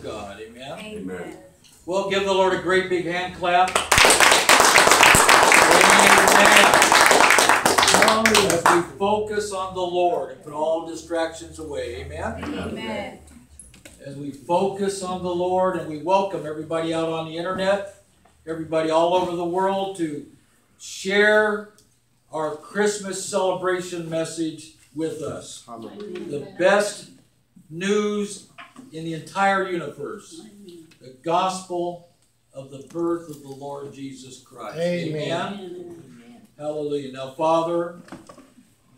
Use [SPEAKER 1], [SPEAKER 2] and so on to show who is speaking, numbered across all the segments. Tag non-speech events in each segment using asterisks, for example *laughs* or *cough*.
[SPEAKER 1] of God. Amen.
[SPEAKER 2] Amen.
[SPEAKER 1] Well, give the Lord a great big hand clap. Amen. As we focus on the Lord and put all distractions away. Amen.
[SPEAKER 2] Amen.
[SPEAKER 1] As we focus on the Lord and we welcome everybody out on the internet, everybody all over the world to share our Christmas celebration message with us. Hallelujah. The best news in the entire universe. The gospel of the birth of the Lord Jesus Christ.
[SPEAKER 3] Amen.
[SPEAKER 1] Hallelujah. Now, Father,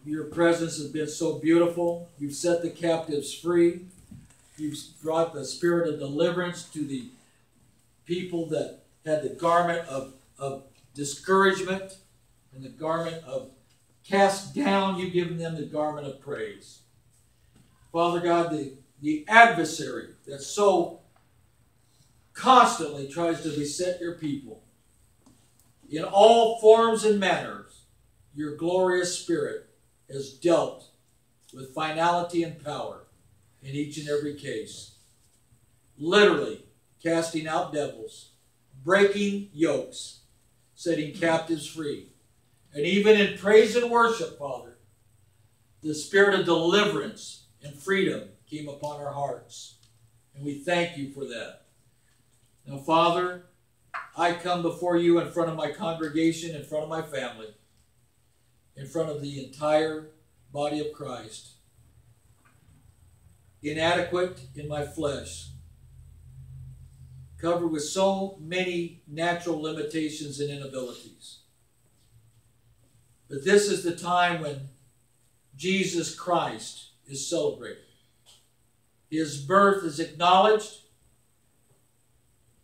[SPEAKER 1] your presence has been so beautiful. You've set the captives free. You've brought the spirit of deliverance to the people that had the garment of, of discouragement and the garment of cast down. You've given them the garment of praise. Father God, the, the adversary that so constantly tries to beset your people in all forms and manners, your glorious spirit has dealt with finality and power in each and every case. Literally casting out devils, breaking yokes, setting captives free. And even in praise and worship, Father, the spirit of deliverance and freedom came upon our hearts. And we thank you for that. Now, Father, I come before you in front of my congregation, in front of my family, in front of the entire body of Christ. Inadequate in my flesh, covered with so many natural limitations and inabilities. But this is the time when Jesus Christ is celebrated. His birth is acknowledged,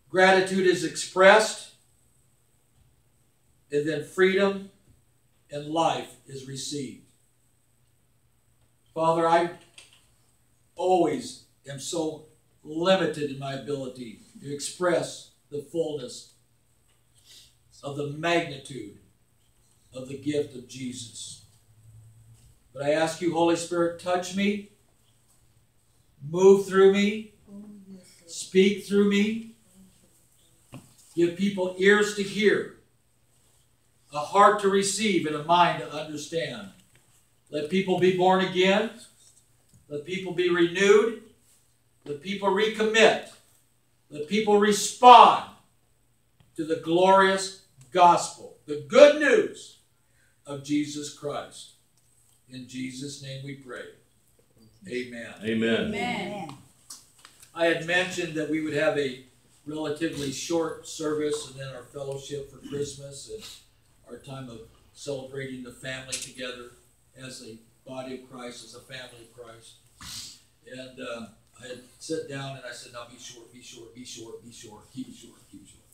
[SPEAKER 1] gratitude is expressed, and then freedom and life is received. Father, I always am so limited in my ability to express the fullness of the magnitude of the gift of Jesus. But I ask you, Holy Spirit, touch me, move through me, speak through me, give people ears to hear, a heart to receive, and a mind to understand. Let people be born again. Let people be renewed. Let people recommit. Let people respond to the glorious gospel, the good news of Jesus Christ. In Jesus' name we pray. Amen.
[SPEAKER 4] Amen.
[SPEAKER 2] Amen.
[SPEAKER 1] I had mentioned that we would have a relatively short service and then our fellowship for Christmas and our time of celebrating the family together as a body of Christ, as a family of Christ. And uh, I had sat down and I said, now be short, be short, be short, be short, keep it short, keep it short.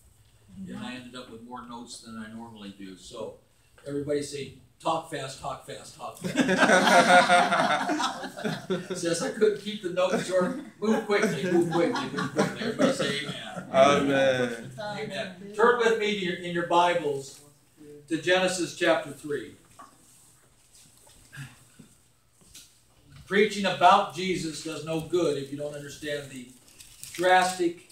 [SPEAKER 1] And I ended up with more notes than I normally do. So everybody say, talk fast, talk fast, talk fast. *laughs* *laughs* *laughs* Says I couldn't keep the notes short. Move quickly, move quickly, move quickly. Everybody say amen.
[SPEAKER 5] Amen.
[SPEAKER 1] Amen. Turn with me to your, in your Bibles to Genesis chapter 3. Preaching about Jesus does no good if you don't understand the drastic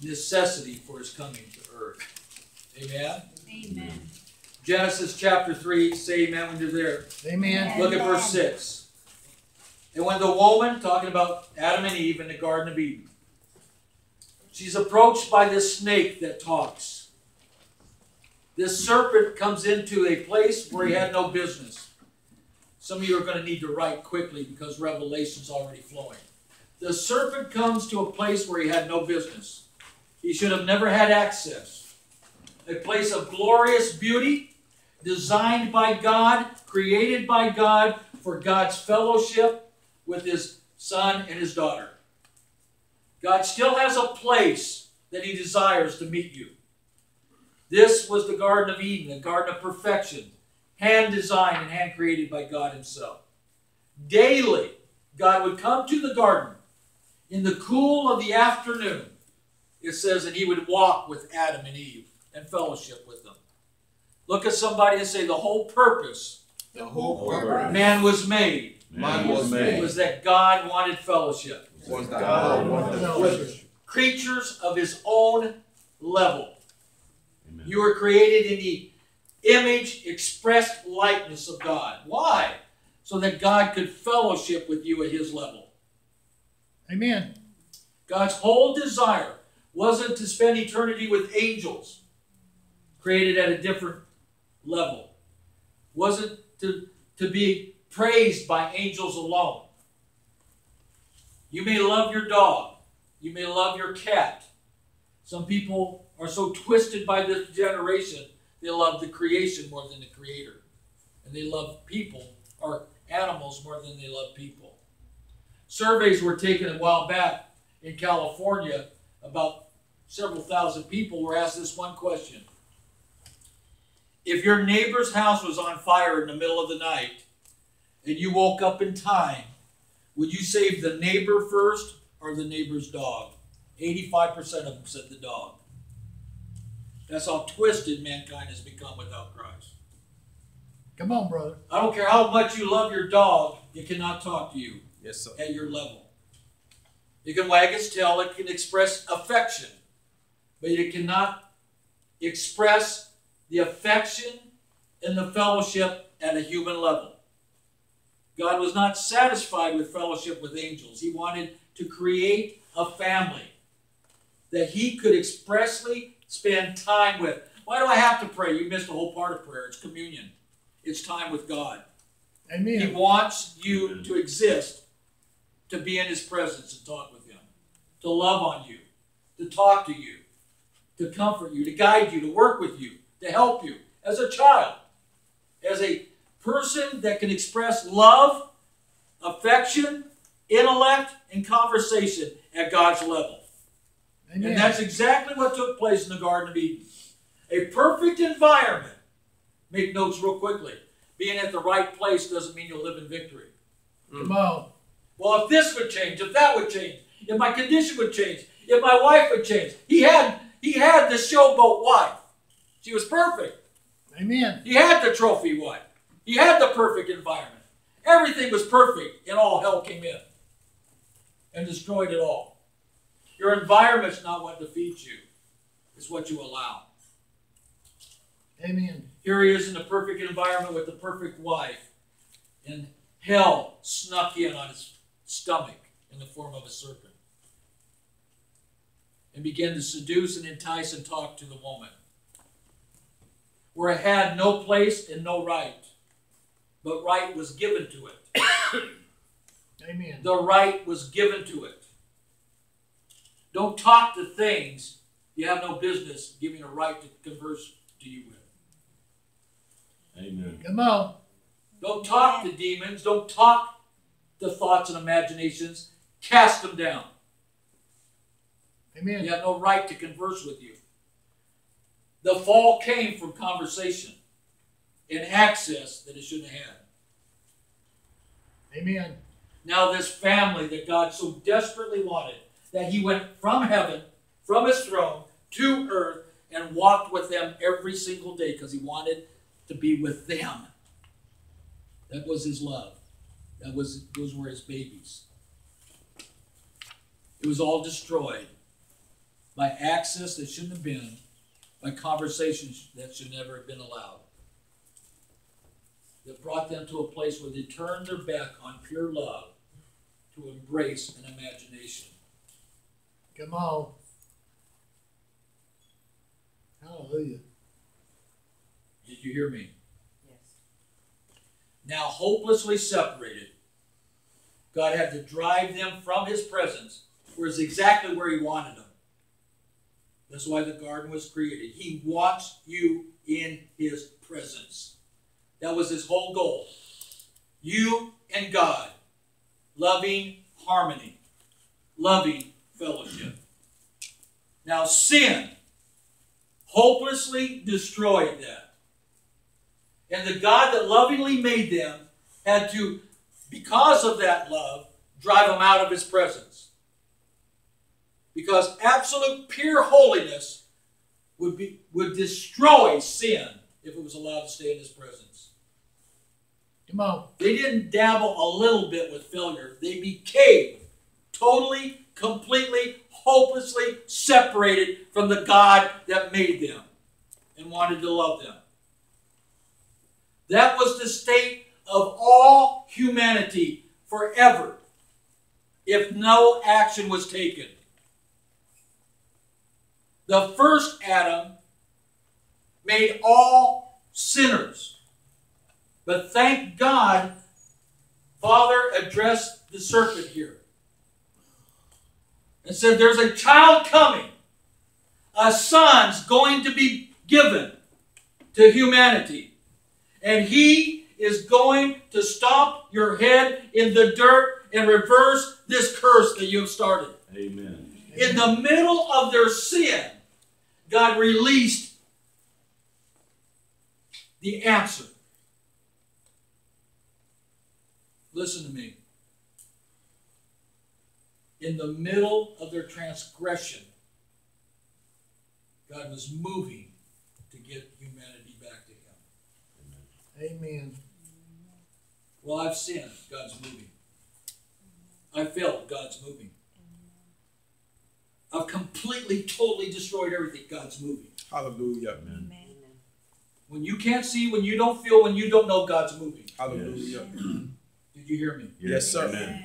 [SPEAKER 1] necessity for his coming to earth. Amen.
[SPEAKER 2] Amen.
[SPEAKER 1] Genesis chapter 3, say amen when you're there.
[SPEAKER 3] Amen.
[SPEAKER 1] Look at verse 6. And when the woman, talking about Adam and Eve in the Garden of Eden, she's approached by this snake that talks. This serpent comes into a place where he had no business. Some of you are going to need to write quickly because Revelation's already flowing. The serpent comes to a place where he had no business. He should have never had access. A place of glorious beauty, designed by God, created by God for God's fellowship with his son and his daughter. God still has a place that he desires to meet you. This was the Garden of Eden, the garden of perfection, hand designed and hand created by God himself. Daily, God would come to the garden in the cool of the afternoon. It says, and he would walk with Adam and Eve and fellowship with them. Look at somebody and say, the whole purpose
[SPEAKER 5] The whole
[SPEAKER 4] purpose.
[SPEAKER 1] man was made
[SPEAKER 5] Man was
[SPEAKER 1] it
[SPEAKER 5] made.
[SPEAKER 1] was that God wanted fellowship.
[SPEAKER 2] Was God wanted the flesh.
[SPEAKER 1] creatures of his own level.
[SPEAKER 3] Amen.
[SPEAKER 1] You were created in the image, expressed likeness of God. Why? So that God could fellowship with you at his level.
[SPEAKER 4] Amen.
[SPEAKER 1] God's whole desire wasn't to spend eternity with angels created at a different level. Wasn't to, to be praised by angels alone. You may love your dog. You may love your cat. Some people are so twisted by this generation, they love the creation more than the creator. And they love people or animals more than they love people. Surveys were taken a while back in California. About several thousand people were asked this one question If your neighbor's house was on fire in the middle of the night and you woke up in time, would you save the neighbor first or the neighbor's dog? 85% of them said the dog. That's how twisted mankind has become without Christ.
[SPEAKER 4] Come on, brother.
[SPEAKER 1] I don't care how much you love your dog, it cannot talk to you
[SPEAKER 2] Yes, sir.
[SPEAKER 1] at your level. It can wag its tail, it can express affection, but it cannot express the affection and the fellowship at a human level. God was not satisfied with fellowship with angels. He wanted to create a family that he could expressly spend time with. Why do I have to pray? You missed a whole part of prayer. It's communion. It's time with God.
[SPEAKER 4] Amen.
[SPEAKER 1] He wants you to exist, to be in His presence and talk with Him, to love on you, to talk to you, to comfort you, to guide you, to work with you, to help you as a child, as a person that can express love, affection, intellect, and conversation at God's level. And that's exactly what took place in the Garden of Eden. A perfect environment. Make notes real quickly. Being at the right place doesn't mean you'll live in victory. Mm.
[SPEAKER 4] Come on.
[SPEAKER 1] Well, if this would change, if that would change, if my condition would change, if my wife would change. He had he had the showboat wife. She was perfect.
[SPEAKER 4] Amen.
[SPEAKER 1] He had the trophy wife. He had the perfect environment. Everything was perfect, and all hell came in and destroyed it all. Your environment's not what defeats you, it's what you allow.
[SPEAKER 4] Amen.
[SPEAKER 1] Here he is in the perfect environment with the perfect wife, and hell snuck in on his stomach in the form of a serpent and began to seduce and entice and talk to the woman. Where it had no place and no right, but right was given to it. *coughs*
[SPEAKER 4] Amen.
[SPEAKER 1] The right was given to it. Don't talk to things you have no business giving a right to converse to you with.
[SPEAKER 3] Amen.
[SPEAKER 4] Come on.
[SPEAKER 1] Don't talk to demons. Don't talk to thoughts and imaginations. Cast them down.
[SPEAKER 4] Amen.
[SPEAKER 1] You have no right to converse with you. The fall came from conversation and access that it shouldn't have had.
[SPEAKER 4] Amen.
[SPEAKER 1] Now, this family that God so desperately wanted, that He went from heaven, from His throne to earth, and walked with them every single day because He wanted to be with them. That was His love. That was those were His babies. It was all destroyed by access that shouldn't have been, by conversations that should never have been allowed. That brought them to a place where they turned their back on pure love to embrace an imagination.
[SPEAKER 4] Come on. Hallelujah.
[SPEAKER 1] Did you hear me?
[SPEAKER 5] Yes.
[SPEAKER 1] Now, hopelessly separated, God had to drive them from His presence, whereas exactly where He wanted them. That's why the garden was created. He wants you in His presence. That was His whole goal. You and God, loving harmony, loving fellowship. Now, sin hopelessly destroyed that. And the God that lovingly made them had to, because of that love, drive them out of his presence. Because absolute pure holiness would be would destroy sin if it was allowed to stay in his presence.
[SPEAKER 4] Come on.
[SPEAKER 1] They didn't dabble a little bit with failure. They became totally, completely, hopelessly separated from the God that made them and wanted to love them. That was the state of all humanity forever if no action was taken. The first Adam made all sinners. But thank God, Father addressed the serpent here and said, There's a child coming, a son's going to be given to humanity, and he is going to stomp your head in the dirt and reverse this curse that you have started.
[SPEAKER 2] Amen.
[SPEAKER 1] In the middle of their sin, God released the answer. Listen to me. In the middle of their transgression, God was moving to get humanity back to Him.
[SPEAKER 4] Amen.
[SPEAKER 1] Well, I've sinned, God's moving. I failed, God's moving. I've completely, totally destroyed everything, God's moving.
[SPEAKER 2] Hallelujah.
[SPEAKER 3] Amen.
[SPEAKER 1] When you can't see, when you don't feel, when you don't know, God's moving.
[SPEAKER 2] Hallelujah.
[SPEAKER 1] Did you hear me?
[SPEAKER 2] Yes, sir.
[SPEAKER 3] Amen.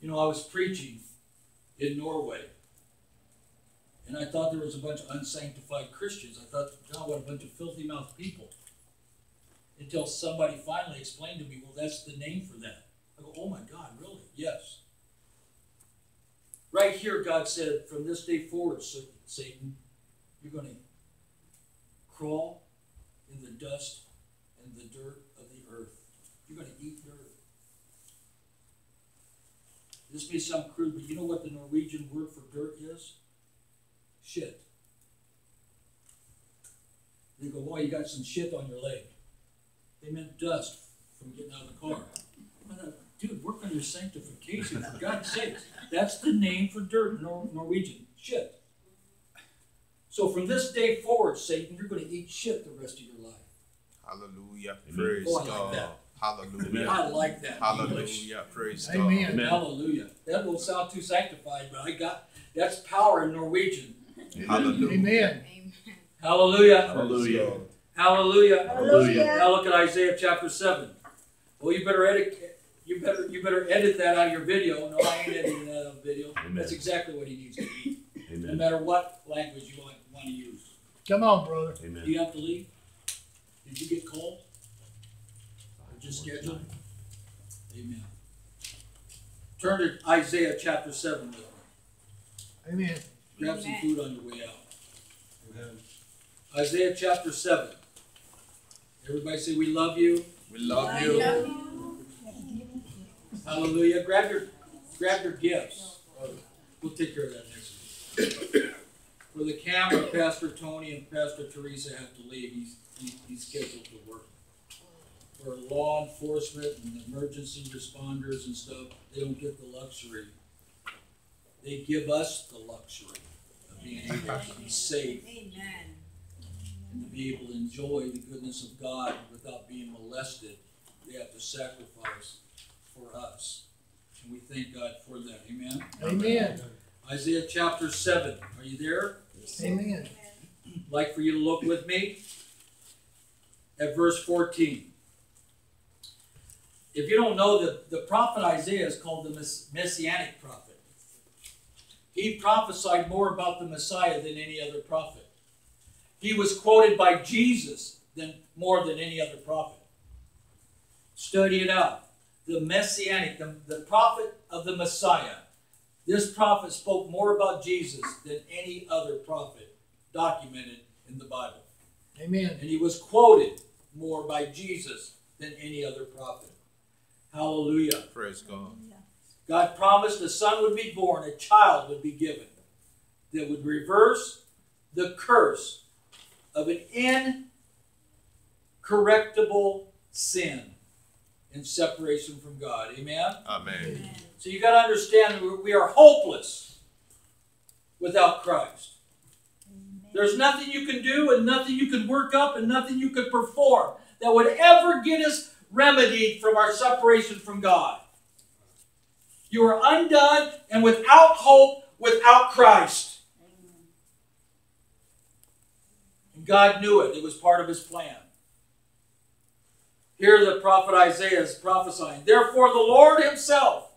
[SPEAKER 1] You know, I was preaching in Norway, and I thought there was a bunch of unsanctified Christians. I thought, God, what a bunch of filthy mouthed people. Until somebody finally explained to me, well, that's the name for that. I go, oh my God, really? Yes. Right here, God said, from this day forward, Satan, you're going to crawl in the dust and the dirt of the earth. You're going to eat dirt. This may sound crude, but you know what the Norwegian word for dirt is? Shit. They go, boy, you got some shit on your leg. They meant dust from getting out of the car. *laughs* I thought, dude, work on your sanctification, for God's sake. That's the name for dirt in Nor- Norwegian. Shit. So from this day forward, Satan, you're going to eat shit the rest of your life.
[SPEAKER 2] Hallelujah. Praise
[SPEAKER 1] Oh, I like
[SPEAKER 2] God.
[SPEAKER 1] that.
[SPEAKER 2] Hallelujah.
[SPEAKER 1] I like that. English.
[SPEAKER 2] Hallelujah. Praise
[SPEAKER 4] Amen.
[SPEAKER 2] God.
[SPEAKER 3] Amen.
[SPEAKER 1] Hallelujah. That won't sound too sanctified, but I got that's power in Norwegian.
[SPEAKER 2] Hallelujah.
[SPEAKER 4] Amen.
[SPEAKER 1] Hhallelujah.
[SPEAKER 3] Hallelujah.
[SPEAKER 2] Praise
[SPEAKER 1] Hallelujah.
[SPEAKER 3] Hallelujah.
[SPEAKER 1] Now look at Isaiah chapter seven. Well, you better edit. You better you better edit that out of your video. No, I ain't editing that out of video.
[SPEAKER 3] Amen.
[SPEAKER 1] That's exactly what he needs to eat, no matter what language you want, want to use.
[SPEAKER 4] Come on, brother.
[SPEAKER 1] Do you have to leave? Did you get cold? Or just scheduled? Amen. Turn to Isaiah chapter seven with me.
[SPEAKER 4] Amen.
[SPEAKER 1] Grab some food on your way out. Amen. Isaiah chapter seven. Everybody say we love you.
[SPEAKER 2] We love
[SPEAKER 3] I
[SPEAKER 2] you.
[SPEAKER 3] love you.
[SPEAKER 1] Hallelujah. Grab your grab your gifts. We'll take care of that next week. For the camera, Pastor Tony and Pastor Teresa have to leave. He's he, he's scheduled to work. For law enforcement and emergency responders and stuff, they don't get the luxury. They give us the luxury of being able to be safe
[SPEAKER 3] Amen.
[SPEAKER 1] and to be able to enjoy the goodness of God without being molested, they have to sacrifice for us. And we thank God for that. Amen.
[SPEAKER 4] Amen.
[SPEAKER 1] Isaiah chapter 7. Are you there?
[SPEAKER 4] Amen.
[SPEAKER 1] like for you to look with me at verse 14. If you don't know, the, the prophet Isaiah is called the mess- messianic prophet. He prophesied more about the Messiah than any other prophet. He was quoted by Jesus than more than any other prophet. Study it out. The messianic, the, the prophet of the Messiah. This prophet spoke more about Jesus than any other prophet documented in the Bible.
[SPEAKER 4] Amen.
[SPEAKER 1] And he was quoted more by Jesus than any other prophet. Hallelujah.
[SPEAKER 2] Praise God.
[SPEAKER 1] God promised a son would be born, a child would be given that would reverse the curse of an incorrectable sin and separation from God. Amen?
[SPEAKER 2] Amen.
[SPEAKER 1] So you got to understand that we- we are hopeless without Christ. There's nothing you can do and nothing you can work up and nothing you can perform that would ever get us remedied from our separation from God. You are undone and without hope, without Christ. And God knew it. It was part of his plan. Here the prophet Isaiah is prophesying. Therefore, the Lord himself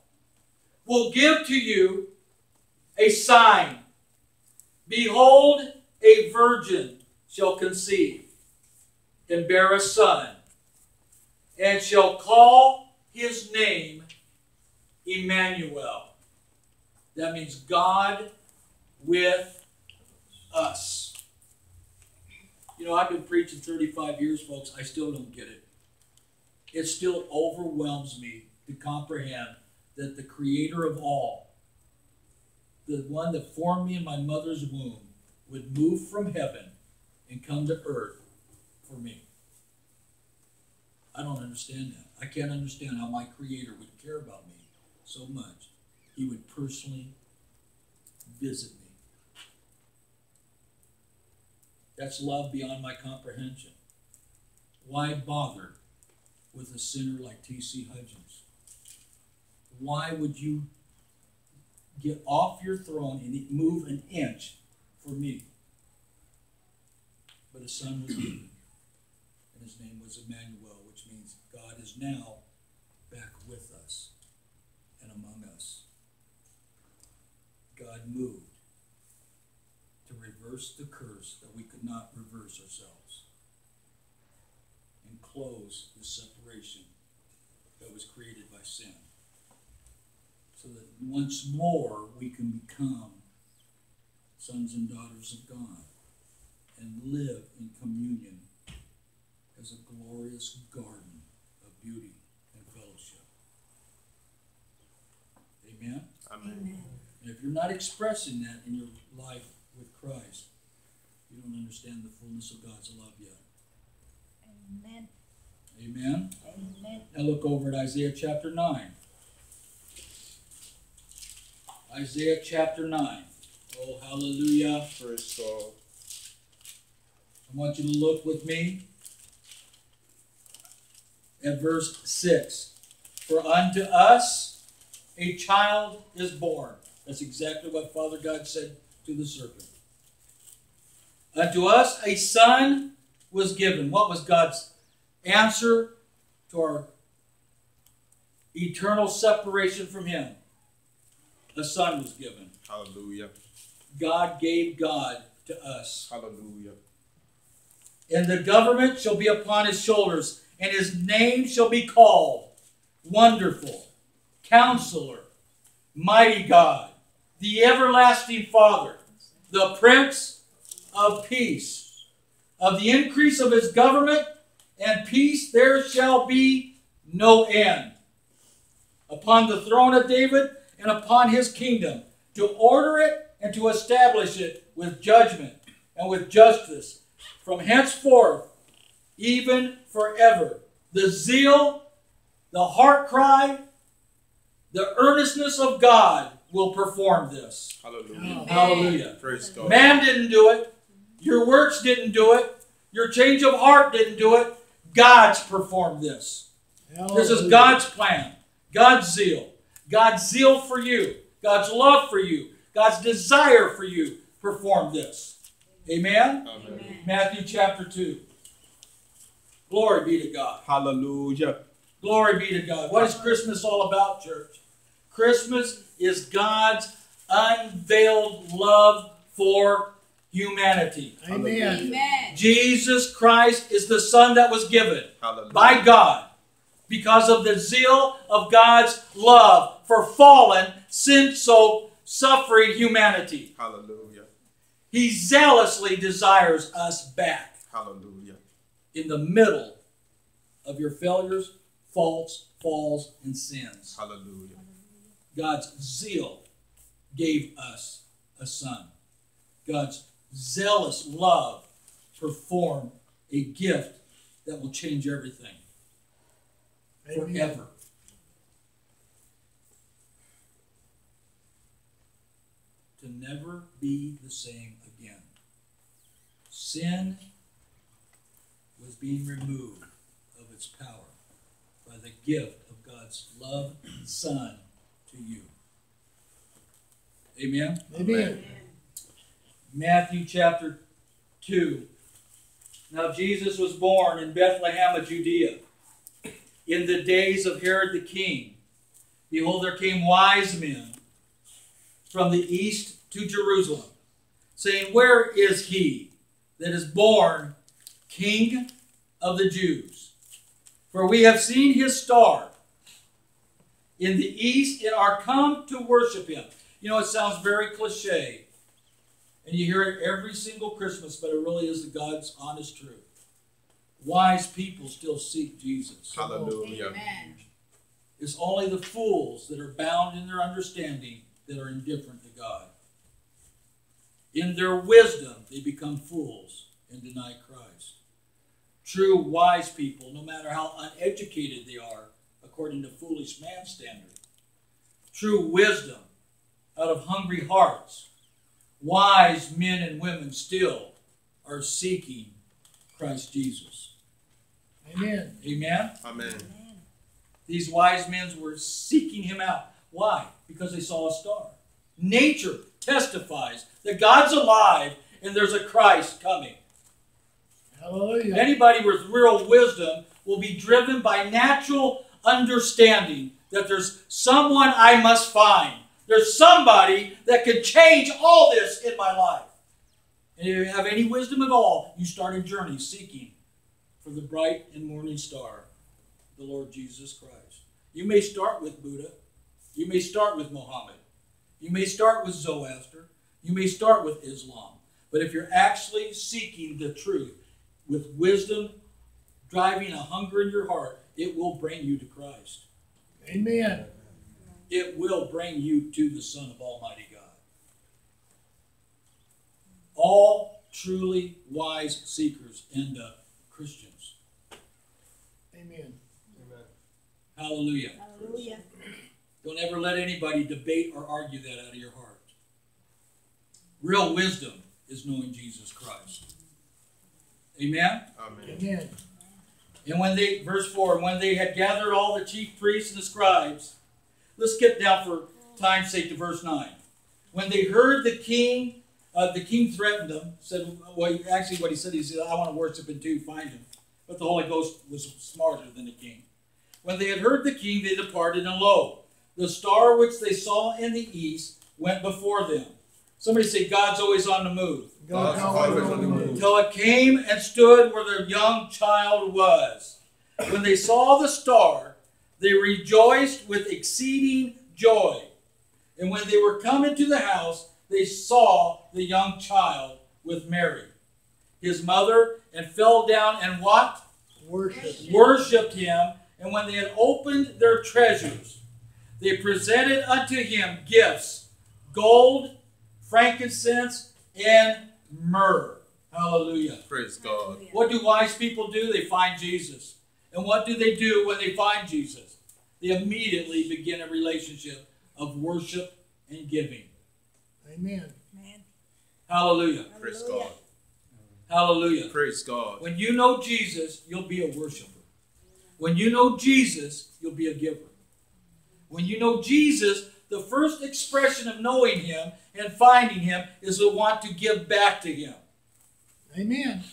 [SPEAKER 1] will give to you a sign. Behold, a virgin shall conceive and bear a son, and shall call his name Emmanuel. That means God with us. You know, I've been preaching 35 years, folks. I still don't get it. It still overwhelms me to comprehend that the creator of all, the one that formed me in my mother's womb, would move from heaven and come to earth for me. I don't understand that. I can't understand how my creator would care about me so much. He would personally visit me. That's love beyond my comprehension. Why bother with a sinner like T.C. Hudgens? Why would you get off your throne and move an inch for me? But a son was given, and his name was Emmanuel, which means God is now back with us and among us. God moved to reverse the curse that we could not reverse ourselves close the separation that was created by sin. So that once more we can become sons and daughters of God and live in communion as a glorious garden of beauty and fellowship. Amen?
[SPEAKER 2] Amen.
[SPEAKER 1] And if you're not expressing that in your life with Christ, you don't understand the fullness of God's love yet.
[SPEAKER 3] Amen.
[SPEAKER 1] Amen?
[SPEAKER 3] Amen.
[SPEAKER 1] Now look over at Isaiah chapter 9. Isaiah chapter 9. Oh, hallelujah.
[SPEAKER 2] Praise God.
[SPEAKER 1] I want you to look with me at verse 6. For unto us a child is born. That's exactly what Father God said to the serpent. Unto us a son was given. What was God's answer to our eternal separation from Him? A son was given.
[SPEAKER 2] Hallelujah.
[SPEAKER 1] God gave God to us.
[SPEAKER 2] Hallelujah.
[SPEAKER 1] And the government shall be upon his shoulders, and his name shall be called Wonderful, Counselor, Mighty God, the Everlasting Father, the Prince of Peace. Of the increase of his government and peace there shall be no end. Upon the throne of David and upon his kingdom, to order it and to establish it with judgment and with justice from henceforth, even forever. The zeal, the heart cry, the earnestness of God will perform this.
[SPEAKER 2] Hallelujah.
[SPEAKER 1] Hallelujah.
[SPEAKER 2] Praise God.
[SPEAKER 1] Man didn't do it. Your works didn't do it. Your change of heart didn't do it. God's performed this. This is God's plan, God's zeal, God's zeal for you, God's love for you, God's desire for you. Perform this. Amen?
[SPEAKER 2] Amen.
[SPEAKER 1] Matthew chapter 2. Glory be to God.
[SPEAKER 2] Hallelujah.
[SPEAKER 1] Glory be to God. What is Christmas all about, church? Christmas is God's unveiled love for humanity.
[SPEAKER 4] Amen.
[SPEAKER 3] Amen.
[SPEAKER 1] Jesus Christ is the Son that was given
[SPEAKER 2] Hallelujah.
[SPEAKER 1] by God because of the zeal of God's love for fallen, sin soaked, suffering humanity.
[SPEAKER 2] Hallelujah.
[SPEAKER 1] He zealously desires us back
[SPEAKER 2] Hallelujah.
[SPEAKER 1] in the middle of your failures, faults, falls, and sins.
[SPEAKER 2] Hallelujah.
[SPEAKER 1] God's zeal gave us a son. God's zealous love performed a gift that will change everything
[SPEAKER 4] Amen.
[SPEAKER 1] forever. To never be the same again. Sin was being removed of its power by the gift of God's loved Son to to you. Amen.
[SPEAKER 4] Amen.
[SPEAKER 1] Matthew chapter 2. Now Jesus was born in Bethlehem of Judea in the days of Herod the king. Behold, there came wise men from the east to Jerusalem, saying, Where is he that is born King of the Jews? For we have seen his star in the east and are come to worship him. You know, it sounds very cliche, and you hear it every single Christmas, but it really is the God's honest truth. Wise people still seek Jesus.
[SPEAKER 2] Hallelujah.
[SPEAKER 5] Oh, amen.
[SPEAKER 1] It's only the fools that are bound in their understanding that are indifferent to God. In their wisdom, they become fools and deny Christ. True wise people, no matter how uneducated they are, according to foolish man's standard, true wisdom out of hungry hearts, wise men and women still are seeking Christ Jesus.
[SPEAKER 4] Amen.
[SPEAKER 1] Amen?
[SPEAKER 2] Amen.
[SPEAKER 1] These wise men were seeking him out. Why? Because they saw a star. Nature testifies that God's alive and there's a Christ coming.
[SPEAKER 4] Hallelujah.
[SPEAKER 1] Anybody with real wisdom will be driven by natural understanding that there's someone I must find. There's somebody that could change all this in my life. And if you have any wisdom at all, you start a journey seeking for the bright and morning star, the Lord Jesus Christ. You may start with Buddha. You may start with Mohammed. You may start with Zoroaster. You may start with Islam. But if you're actually seeking the truth with wisdom, driving a hunger in your heart, it will bring you to Christ.
[SPEAKER 4] Amen.
[SPEAKER 1] It will bring you to the Son of Almighty God. All truly wise seekers end up uh, Christians.
[SPEAKER 4] Amen.
[SPEAKER 1] Hallelujah.
[SPEAKER 3] Hallelujah.
[SPEAKER 1] Don't ever let anybody debate or argue that out of your heart. Real wisdom is knowing Jesus Christ. Amen?
[SPEAKER 2] Amen.
[SPEAKER 4] Amen.
[SPEAKER 1] And when they, verse 4, when they had gathered all the chief priests and the scribes, let's skip down for time's sake to verse 9. When they heard the king, uh, the king threatened them, said, well, actually, what he said, he said, I want to worship him too, find him. But the Holy Ghost was smarter than the king. When they had heard the king, they departed, and lo, the star which they saw in the east went before them. Somebody say, God's always on the move.
[SPEAKER 2] God's always on the move.
[SPEAKER 1] Till it came and stood where their young child was. When they saw the star, they rejoiced with exceeding joy. And when they were come into the house, they saw the young child with Mary, his mother, and fell down and what?
[SPEAKER 4] Worship.
[SPEAKER 1] Worshipped him. And when they had opened their treasures, they presented unto him gifts gold, frankincense, and myrrh. Hallelujah.
[SPEAKER 2] Praise God.
[SPEAKER 1] What do wise people do? They find Jesus. And what do they do when they find Jesus? They immediately begin a relationship of worship and giving.
[SPEAKER 4] Amen.
[SPEAKER 3] Man.
[SPEAKER 1] Hallelujah.
[SPEAKER 2] Praise God.
[SPEAKER 1] Hallelujah.
[SPEAKER 2] Praise God.
[SPEAKER 1] When you know Jesus, you'll be a worshiper. When you know Jesus, you'll be a giver. When you know Jesus, the first expression of knowing Him and finding Him is to want to give back to Him.
[SPEAKER 4] Amen.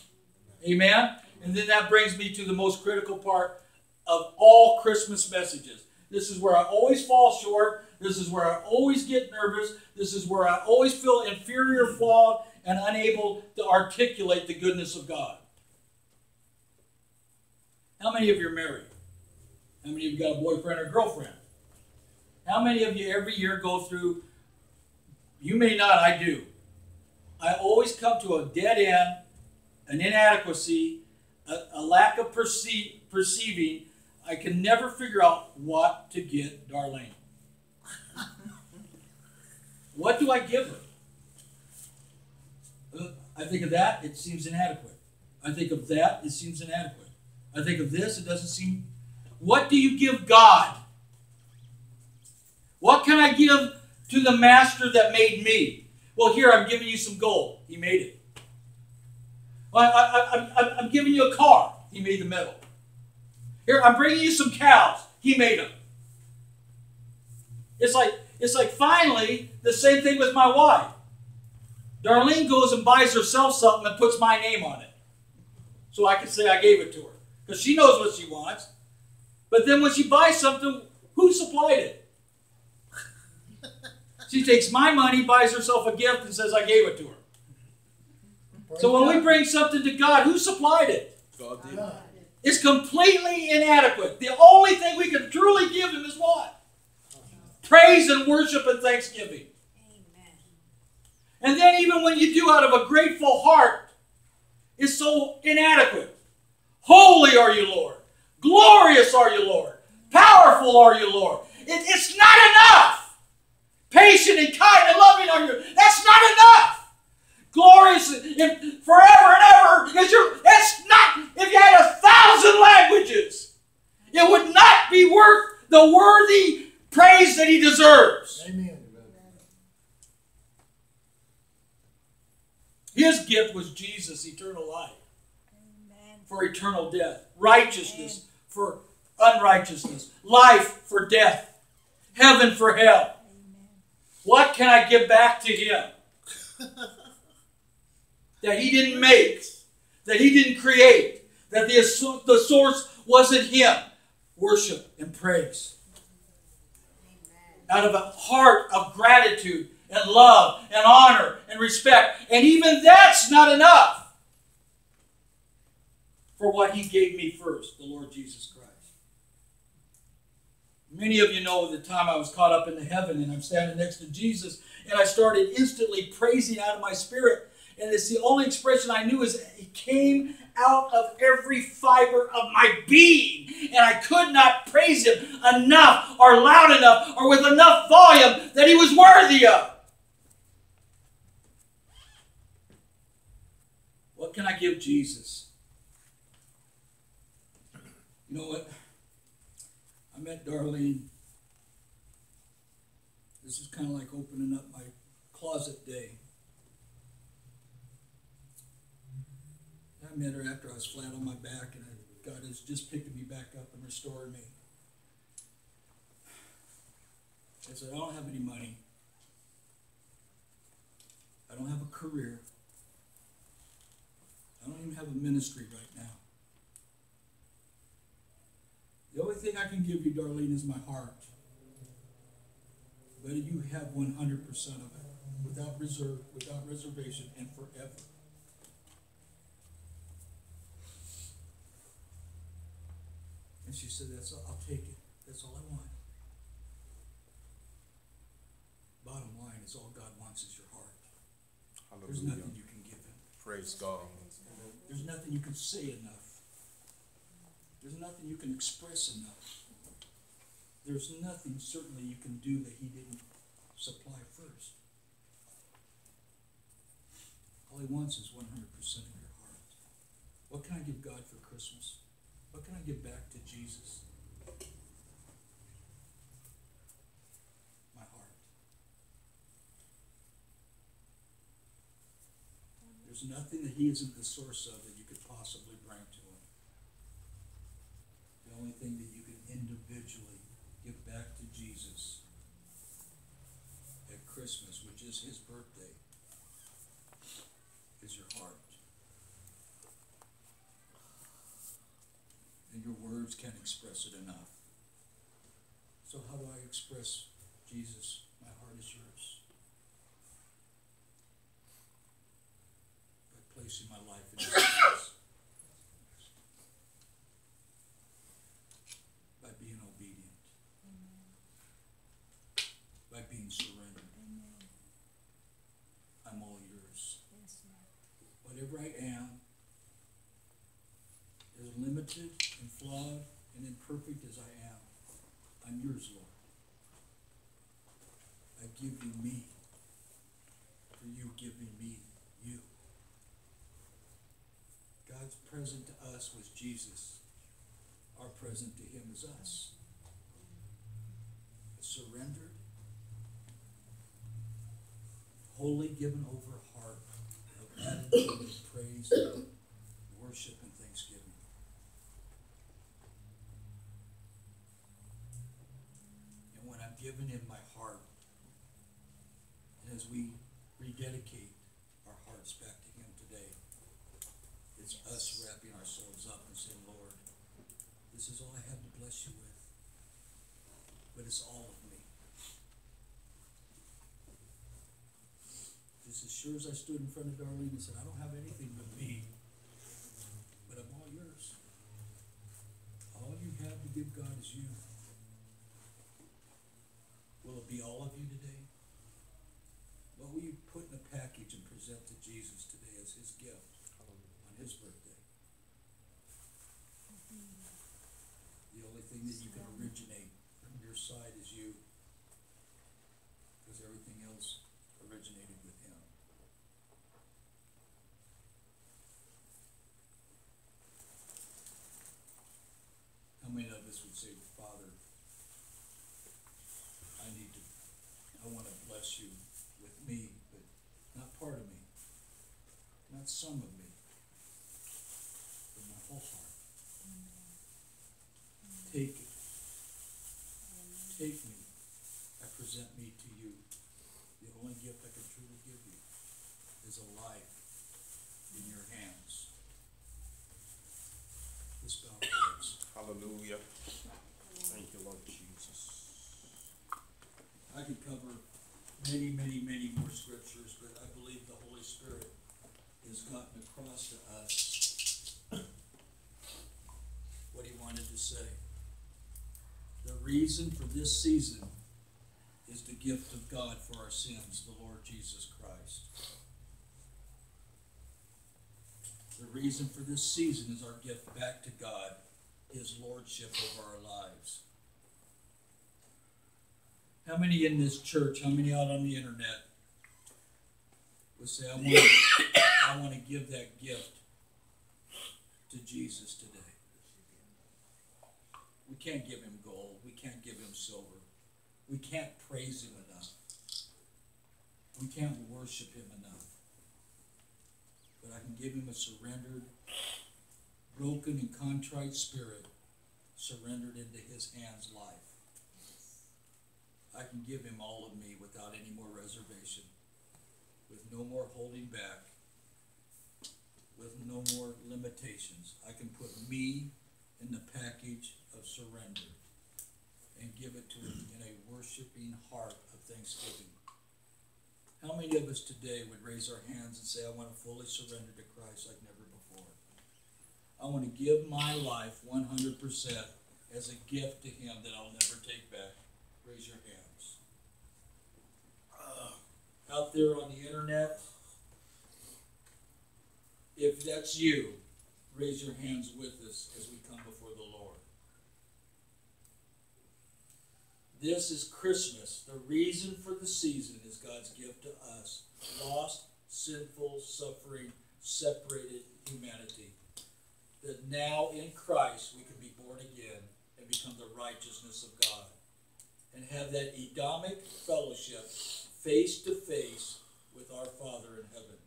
[SPEAKER 1] Amen? And then that brings me to the most critical part of all Christmas messages. This is where I always fall short. This is where I always get nervous. This is where I always feel inferior, flawed, and unable to articulate the goodness of God. How many of you are married? How many of you got a boyfriend or girlfriend? How many of you every year go through? You may not, I do. I always come to a dead end, an inadequacy, a, a lack of perceiving. I can never figure out what to get Darlene. *laughs* what do I give her? Uh, I think of that, it seems inadequate. I think of that, it seems inadequate. I think of this, it doesn't seem. What do you give God? What can I give to the master that made me? Well, here I'm giving you some gold. He made it. Well, I, I, I, I'm giving you a car. He made the metal. Here, I'm bringing you some cows. He made them. It's like it's like finally the same thing with my wife. Darlene goes and buys herself something and puts my name on it. So I can say I gave it to her. Because she knows what she wants. But then when she buys something, who supplied it? *laughs* she takes my money, buys herself a gift, and says I gave it to her. So when we bring something to God, who supplied it?
[SPEAKER 2] God did.
[SPEAKER 1] It's completely inadequate. The only thing we can truly give Him is what? Praise and worship and thanksgiving. And then even when you do out of a grateful heart, it's so inadequate. Holy are you, Lord. Glorious are you, Lord. Powerful are you, Lord. It- it's not enough. Patient and kind and loving are you. That's not enough. Glorious and forever and ever is your. it's not. If you had a thousand languages, it would not be worth the worthy praise that he deserves.
[SPEAKER 4] Amen.
[SPEAKER 1] His gift was Jesus' eternal life.
[SPEAKER 3] Amen.
[SPEAKER 1] for eternal death, righteousness for unrighteousness, life for death, heaven for hell.
[SPEAKER 3] Amen.
[SPEAKER 1] What can I give back to him *laughs* that he didn't make, that he didn't create, that the, the source wasn't him? Worship and praise. Out of a heart of gratitude and love and honor and respect. And even that's not enough for what he gave me first, the Lord Jesus Christ. Many of you know the time I was caught up in the heaven and I'm standing next to Jesus and I started instantly praising out of my spirit. And it's the only expression I knew is it came out of every fiber of my being. And I could not praise him enough or loud enough or with enough volume that he was worthy of. What can I give Jesus? You know what? I met Darlene. This is kind of like opening up my closet day. Her after I was flat on my back, and God is just picking me back up and restoring me. I said, I don't have any money. I don't have a career. I don't even have a ministry right now. The only thing I can give you, Darlene, is my heart. But you have 100% of it, without reserve, without reservation, and forever. And she said, "That's all. I'll take it. That's all I want." Bottom line is, all God wants is your heart. There's nothing you can give Him.
[SPEAKER 2] Praise God.
[SPEAKER 1] There's nothing you can say enough. There's nothing you can express enough. There's nothing certainly you can do that He didn't supply first. All He wants is 100% of your heart. What can I give God for Christmas? What can I give back to Jesus? My heart. There's nothing that He isn't the source of that you could possibly bring to Him. The only thing that you can individually give back to Jesus at Christmas, which is His birthday, is your heart. Your words can't express it enough. So, how do I express Jesus? My heart is yours. By placing my life in His hands. By being obedient. By being surrendered.
[SPEAKER 3] Amen.
[SPEAKER 1] I'm all yours.
[SPEAKER 3] Yes, Lord.
[SPEAKER 1] Whatever I am, as limited and flawed and imperfect as I am, I'm yours, Lord. I give you me for you giving me you. God's present to us was Jesus. Our present to him is us. Surrendered, wholly given over heart of attitude, praise, worship, and thanksgiving. And when I'm giving him my as we rededicate our hearts back to Him today, it's us wrapping ourselves up and saying, Lord, this is all I have to bless you with, but it's all of me. Just as sure as I stood in front of Darlene and said, I don't have anything but me, but I'm all yours. All you have to give God is you. Will it be all of you today? What will you put in a package and present to Jesus today as his gift his birthday? The only thing that you can originate from your side is you. Because everything else originated with him. How many of us would say, Father, I need to, I want to bless you with me, but not part of me, not some of me, but my whole heart. Take it. Take me. I present me to you. The only gift I can truly give you is a life in your hands. Let's bow.
[SPEAKER 2] Hallelujah. Thank you, Lord Jesus.
[SPEAKER 1] I could cover many, many, many more scriptures, but I believe the Holy Spirit has gotten across to us what he wanted to say. The reason for this season is the gift of God for our sins, the Lord Jesus Christ. The reason for this season is our gift back to God, his lordship over our lives. How many in this church, how many out on the internet would say, I want, to, I want to give that gift to Jesus today? We can't give him gold. We can't give him silver. We can't praise him enough. We can't worship him enough. But I can give him a surrendered, broken, and contrite spirit surrendered into his hands life. I can give him all of me without any more reservation, with no more holding back, with no more limitations. I can put me in the package of surrender and give it to him in a worshiping heart of thanksgiving. How many of us today would raise our hands and say, I want to fully surrender to Christ like never before? I want to give my life 100% as a gift to him that I'll never take back. Raise your hands. Uh, out there on the internet, if that's you, raise your hands with us as we come before the Lord. This is Christmas. The reason for the season is God's gift to us lost, sinful, suffering, separated humanity. That now in Christ we can be born again and become the righteousness of God and have that Adamic fellowship face to face with our Father in heaven.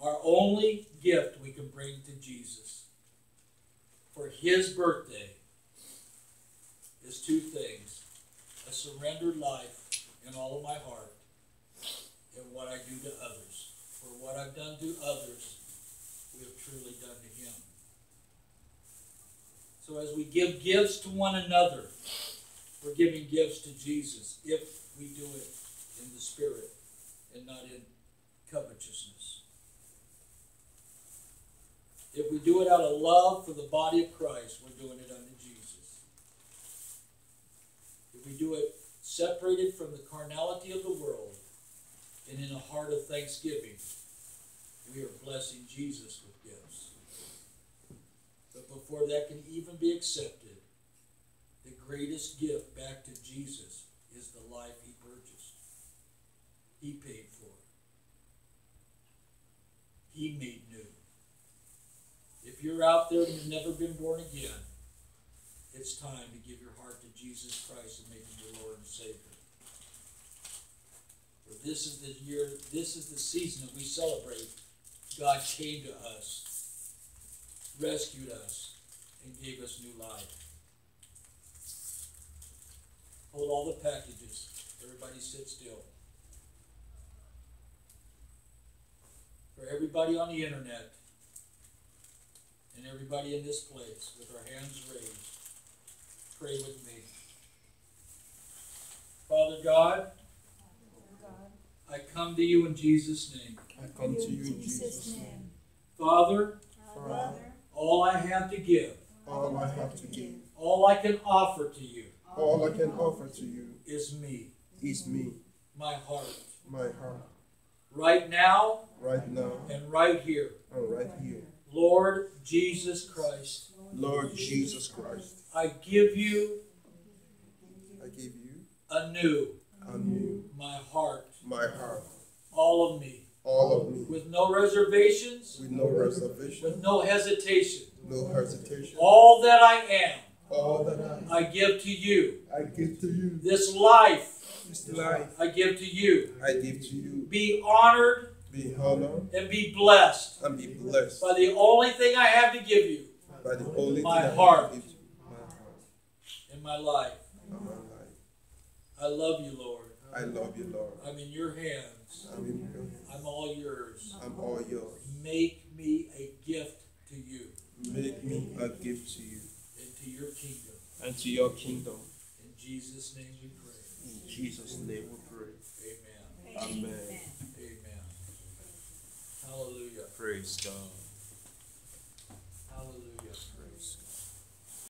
[SPEAKER 1] Our only gift we can bring to Jesus for his birthday is two things a surrendered life in all of my heart and what I do to others. For what I've done to others, we have truly done to him. So as we give gifts to one another, we're giving gifts to Jesus if we do it in the Spirit and not in covetousness. If we do it out of love for the body of Christ, we're doing it unto we do it separated from the carnality of the world and in a heart of thanksgiving, we are blessing Jesus with gifts. But before that can even be accepted, the greatest gift back to Jesus is the life he purchased. He paid for it. He made new. If you're out there and you've never been born again, it's time to give your heart to Jesus Christ and make him your Lord and Savior. For this is the year, this is the season that we celebrate. God came to us, rescued us, and gave us new life. Hold all the packages. Everybody sit still. for everybody on the internet and everybody in this place with our hands raised. Pray with me. Father God, I come to you in Jesus' name.
[SPEAKER 2] I come to you in Jesus' name.
[SPEAKER 1] Father,
[SPEAKER 2] Father,
[SPEAKER 1] all I have to give,
[SPEAKER 2] all I have to give,
[SPEAKER 1] all I can offer to you
[SPEAKER 2] all I can offer to you
[SPEAKER 1] is me,
[SPEAKER 2] is me,
[SPEAKER 1] my heart,
[SPEAKER 2] my heart,
[SPEAKER 1] right now
[SPEAKER 2] right now
[SPEAKER 1] and right here.
[SPEAKER 2] and right here.
[SPEAKER 1] Lord Jesus Christ,
[SPEAKER 2] Lord Jesus Christ,
[SPEAKER 1] I give you
[SPEAKER 2] I give you
[SPEAKER 1] anew
[SPEAKER 2] anew
[SPEAKER 1] my heart,
[SPEAKER 2] my heart,
[SPEAKER 1] all of me,
[SPEAKER 2] all of me,
[SPEAKER 1] with no reservations,
[SPEAKER 2] with no reservation,
[SPEAKER 1] with no hesitation.
[SPEAKER 2] no hesitation.
[SPEAKER 1] All that I am,
[SPEAKER 2] All that I,
[SPEAKER 1] I give to you.
[SPEAKER 2] I give to you,
[SPEAKER 1] This life,
[SPEAKER 2] this life,
[SPEAKER 1] I give to you.
[SPEAKER 2] I give to you.
[SPEAKER 1] Be honored
[SPEAKER 2] Be honored.
[SPEAKER 1] and be blessed
[SPEAKER 2] and be blessed.
[SPEAKER 1] by the only thing I have to give you
[SPEAKER 2] by the only
[SPEAKER 1] My
[SPEAKER 2] thing
[SPEAKER 1] heart.
[SPEAKER 2] can my heart
[SPEAKER 1] in my life.
[SPEAKER 2] and my life.
[SPEAKER 1] I love you, Lord.
[SPEAKER 2] I love you, Lord.
[SPEAKER 1] I'm in your hands.
[SPEAKER 2] I'm in your hands.
[SPEAKER 1] I'm all yours.
[SPEAKER 2] I'm all yours.
[SPEAKER 1] Make me a gift to you
[SPEAKER 2] Make me a gift to you
[SPEAKER 1] and to your kingdom.
[SPEAKER 2] and to your kingdom.
[SPEAKER 1] In Jesus' name we pray.
[SPEAKER 2] In Jesus' name we pray.
[SPEAKER 1] Amen.
[SPEAKER 2] Amen.
[SPEAKER 1] Amen. Hallelujah.
[SPEAKER 2] Praise God.